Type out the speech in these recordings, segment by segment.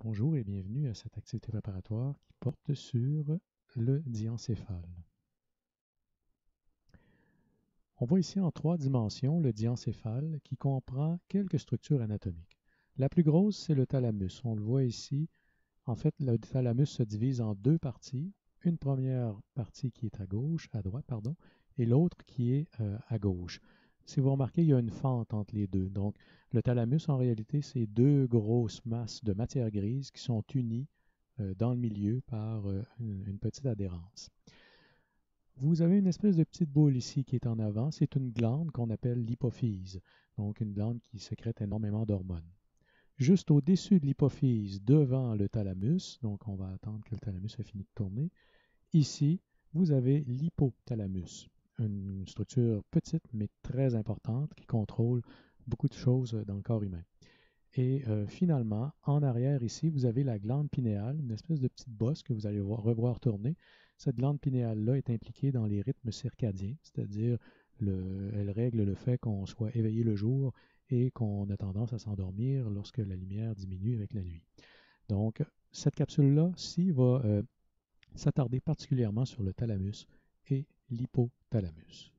Bonjour et bienvenue à cette activité préparatoire qui porte sur le diencéphale. On voit ici en trois dimensions le diencéphale qui comprend quelques structures anatomiques. La plus grosse, c'est le thalamus. On le voit ici. En fait, le thalamus se divise en deux parties. Une première partie qui est à gauche, à droite, pardon, et l'autre qui est euh, à gauche. Si vous remarquez, il y a une fente entre les deux. Donc, le thalamus, en réalité, c'est deux grosses masses de matière grise qui sont unies euh, dans le milieu par euh, une, petite adhérence. Vous avez une espèce de petite boule ici qui est en avant. C'est une glande qu'on appelle l'hypophyse, donc une glande qui sécrète énormément d'hormones. Juste au-dessus de l'hypophyse, devant le thalamus, donc on va attendre que le thalamus ait fini de tourner, ici, vous avez l'hypothalamus une structure petite mais très importante qui contrôle beaucoup de choses dans le corps humain. Et euh, finalement, en arrière ici, vous avez la glande pinéale, une espèce de petite bosse que vous allez revoir tourner. Cette glande pinéale-là est impliquée dans les rythmes circadiens, c'est-à-dire elle règle le fait qu'on soit éveillé le jour et qu'on a tendance à s'endormir lorsque la lumière diminue avec la nuit. Donc, cette capsule-là-ci va euh, s'attarder particulièrement sur le thalamus et l'hypothalamus.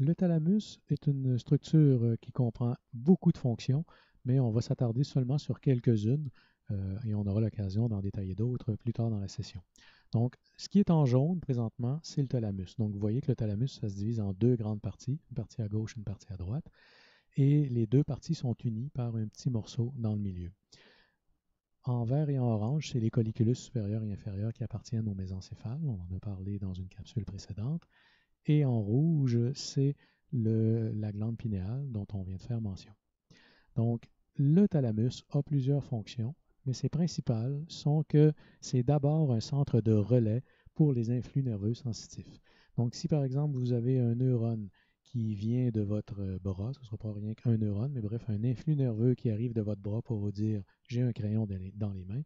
Le thalamus est une structure euh, qui comprend beaucoup de fonctions, mais on va s'attarder seulement sur quelques-unes euh, et on aura l'occasion d'en détailler d'autres plus tard dans la session. Donc, ce qui est en jaune présentement, c'est le thalamus. Donc, vous voyez que le thalamus, se divise en deux grandes parties, une partie à gauche, et une partie à droite, et les deux parties sont unies par un petit morceau dans le milieu. En vert et en orange, c'est les colliculus supérieurs et inférieurs qui appartiennent aux mésencéphales. On en a parlé dans une capsule précédente. Et en rouge, c'est la glande pinéale dont on vient de faire mention. Donc, le thalamus a plusieurs fonctions, mais ses principales sont que c'est d'abord un centre de relais pour les influx nerveux sensitifs. Donc, si par exemple vous avez un neurone qui vient de votre euh, bras, ce ne sera pas rien qu'un neurone, mais bref, un influx nerveux qui arrive de votre bras pour vous dire j'ai un crayon dans les mains,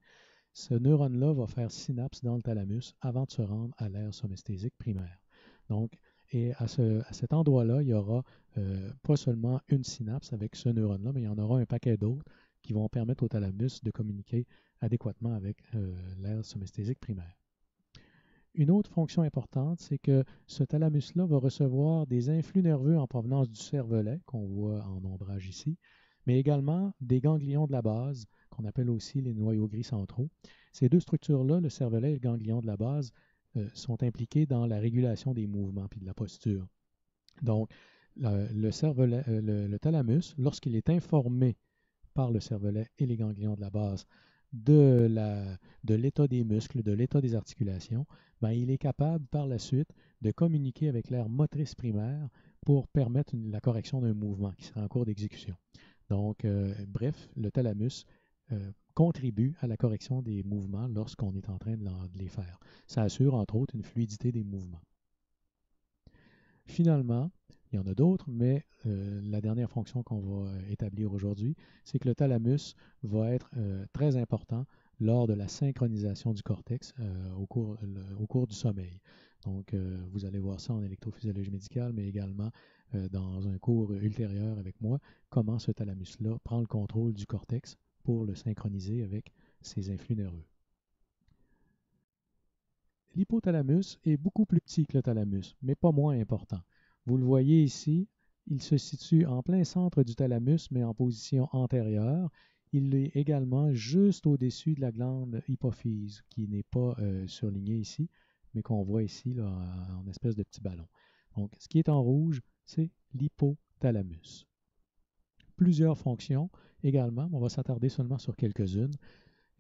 ce neurone-là va faire synapse dans le thalamus avant de se rendre à l'aire somesthésique primaire. Donc, et à, cet endroit-là, il y aura euh, pas seulement une synapse avec ce neurone-là, mais il y en aura un paquet d'autres qui vont permettre au thalamus de communiquer adéquatement avec euh, l'aire somesthésique primaire. Une autre fonction importante, c'est que ce thalamus-là va recevoir des influx nerveux en provenance du cervelet, qu'on voit en ombrage ici, mais également des ganglions de la base, qu'on appelle aussi les noyaux gris centraux. Ces deux structures-là, le cervelet et le ganglion de la base, euh, sont impliqués dans la régulation des mouvements et de la posture. Donc, euh, le thalamus, lorsqu'il est informé par le cervelet et les ganglions de la base de l'état des muscles, de l'état des articulations, ben, il est capable par la suite de communiquer avec l'aire motrice primaire pour permettre la correction d'un mouvement qui sera en cours d'exécution. Donc, euh, bref, le thalamus euh, contribue à la correction des mouvements lorsqu'on est en train de, les faire. Ça assure entre autres une fluidité des mouvements. Finalement, il y en a d'autres, mais euh, la dernière fonction qu'on va euh, établir aujourd'hui, c'est que le thalamus va être euh, très important lors de la synchronisation du cortex au, cours, au, cours, du sommeil. Donc, vous allez voir ça en électrophysiologie médicale, mais également dans un cours ultérieur avec moi, comment ce thalamus-là prend le contrôle du cortex pour le synchroniser avec ses influx nerveux. L'hypothalamus est beaucoup plus petit que le thalamus, mais pas moins important. Vous le voyez ici, il se situe en plein centre du thalamus, mais en position antérieure. Il est également juste au-dessus de la glande hypophyse, qui n'est pas euh, surlignée ici, mais qu'on voit ici en espèce de petit ballon. Donc, ce qui est en rouge, c'est l'hypothalamus. Plusieurs fonctions également, on va s'attarder seulement sur quelques-unes.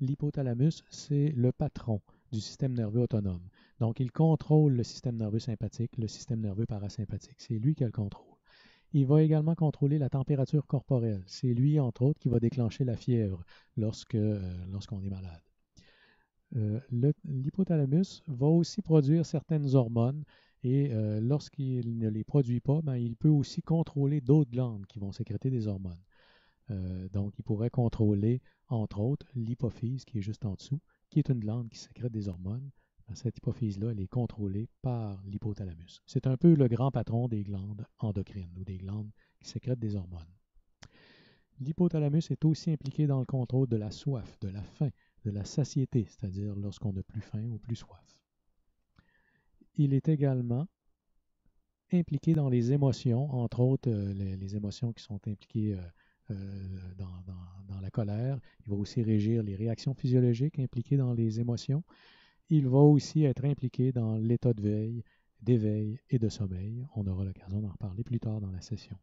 L'hypothalamus, c'est le patron du système nerveux autonome. Donc, il contrôle le système nerveux sympathique, le système nerveux parasympathique. C'est lui qui le contrôle. Il va également contrôler la température corporelle. C'est lui, entre autres, qui va déclencher la fièvre lorsque, euh, lorsqu'on est malade. Euh, l'hypothalamus va aussi produire certaines hormones et euh, lorsqu'il ne les produit pas, ben, il peut aussi contrôler d'autres glandes qui vont sécréter des hormones. donc, il pourrait contrôler, entre autres, l'hypophyse qui est juste en dessous, qui est une glande qui sécrète des hormones. Cette hypophyse-là, elle est contrôlée par l'hypothalamus. C'est un peu le grand patron des glandes endocrines ou des glandes qui sécrète des hormones. L'hypothalamus est aussi impliqué dans le contrôle de la soif, de la faim, de la satiété, c'est-à-dire lorsqu'on n'a plus faim ou plus soif. Il est également impliqué dans les émotions, entre autres euh, les, émotions qui sont impliquées euh, euh, dans, la colère. Il va aussi régir les réactions physiologiques impliquées dans les émotions. Il va aussi être impliqué dans l'état de veille, d'éveil et de sommeil. On aura l'occasion d'en reparler plus tard dans la session.